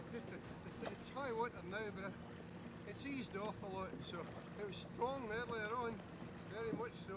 uh, just a, it's high water now, but it's eased off a lot. So it was strong earlier on, very much so.